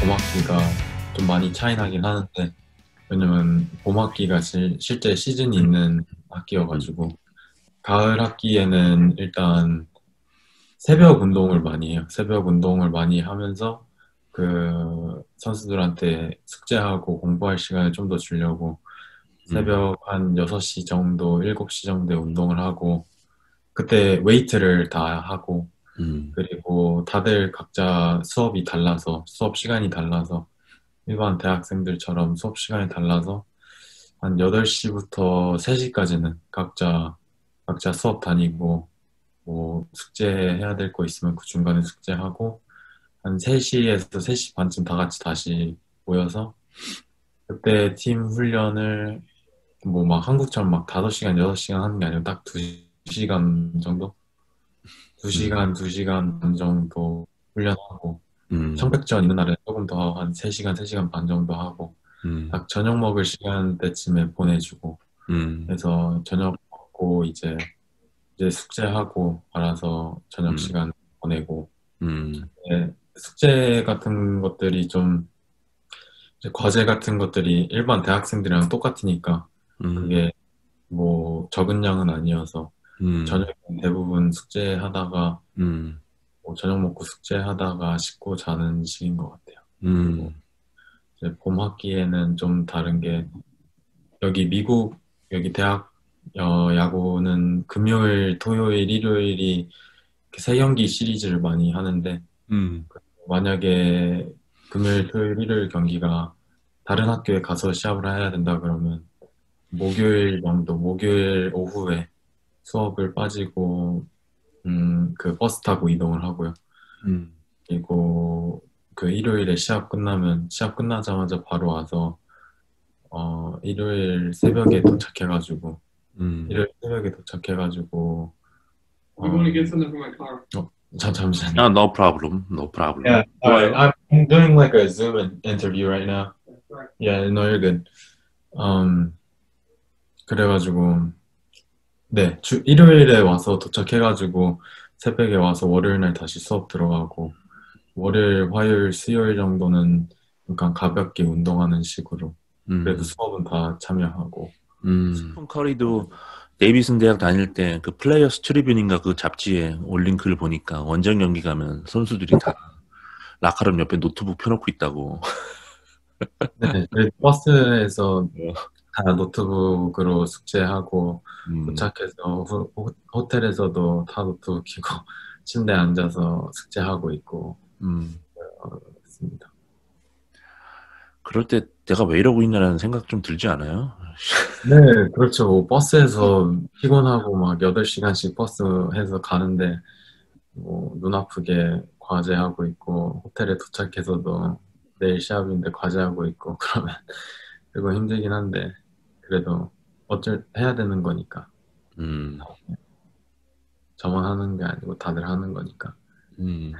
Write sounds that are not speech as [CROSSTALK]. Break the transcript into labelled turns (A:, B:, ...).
A: 봄학기가 좀 많이 차이 나긴 하는데 왜냐면 봄학기가 실, 실제 시즌이 있는 학기여가지고 가을 학기에는 일단 새벽 운동을 많이 해요. 새벽 운동을 많이 하면서 그 선수들한테 숙제하고 공부할 시간을 좀 더 주려고 새벽 한 6시 정도, 7시 정도에 운동을 하고 그때 웨이트를 다 하고
B: 음.
A: 그리고 다들 각자 수업이 달라서 수업 시간이 달라서 일반 대학생들처럼 수업 시간이 달라서 한 8시부터 3시까지는 각자 각자 수업 다니고 뭐 숙제해야 될 거 있으면 그 중간에 숙제하고 한 3시에서 3시 반쯤 다 같이 다시 모여서 그때 팀 훈련을 뭐 막 한국처럼 막 5시간, 6시간 하는 게 아니고 딱 2시간 정도? 2시간, 2시간 반 정도 훈련하고
B: 음.
A: 청백전 있는 날은 조금 더 한 3시간, 3시간 반 정도 하고
B: 음.
A: 딱 저녁 먹을 시간대쯤에 보내주고
B: 음.
A: 해서 저녁 먹고 이제 이제 숙제하고 알아서 저녁
B: 음.
A: 시간 보내고
B: 음.
A: 네, 숙제 같은 것들이 좀 과제 같은 것들이 일반 대학생들이랑 똑같으니까
B: 음.
A: 그게 뭐 적은 양은 아니어서
B: 음.
A: 저녁에 대부분 숙제하다가
B: 음.
A: 뭐 저녁 먹고 숙제하다가 씻고 자는 시기인 것 같아요.
B: 음.
A: 이제 봄 학기에는 좀 다른 게 여기 미국 여기 대학 어, 야구는 금요일, 토요일, 일요일이 세 경기 시리즈를 많이 하는데
B: 음.
A: 만약에 금요일, 토요일, 일요일 경기가 다른 학교에 가서 시합을 해야 된다 그러면 목요일 정도, 목요일 오후에 수업을 빠지고 음, 그 버스 타고 이동을 하고요.
B: 음.
A: 그리고 그 일요일에 시합 끝나면 시합 끝나자마자 바로 와서 어 일요일 새벽에 도착해가지고
B: 음.
A: 일요일 새벽에 도착해가지고 어,
C: I'm going to get something from my car.
A: 잠 잠시만요.
B: 아, no problem. No problem.
A: Yeah, alright. I'm doing like a Zoom in- interview right now. Yeah, no, you're good. Um, 그래가지고 네, 주 일요일에 와서 도착해가지고 새벽에 와서 월요일 날 다시 수업 들어가고 월요일, 화요일, 수요일 정도는 약간 가볍게 운동하는 식으로
B: 음.
A: 그래도 수업은 다 참여하고
B: 음. 스테픈 커리도 데이비슨 대학 다닐 때 그 Players' Tribune인가 그 잡지에 올린 글 보니까 원정 경기 가면 선수들이 다 라커룸 옆에 노트북 펴놓고 있다고.
A: 네, 그 버스에서
B: 어.
A: 다 노트북으로 숙제하고
B: 음.
A: 도착해서 호, 호- 호텔에서도 다 노트북 켜고 [LAUGHS] 침대에 앉아서 숙제하고 있고
B: 음.
A: 그렇습니다.
B: 그럴 때 내가 왜 이러고 있냐라는 생각 좀 들지 않아요? [LAUGHS]
A: 네, 그렇죠. 뭐 버스에서 피곤하고 막 8시간씩 버스 해서 가는데 뭐 눈 아프게 과제하고 있고 호텔에 도착해서도 내일 시합인데 과제하고 있고 [LAUGHS] 그러면 그거 힘들긴 한데 그래도 어쩔 해야 되는 거니까
B: 음.
A: 저만 하는 게 아니고 다들 하는 거니까
B: 음.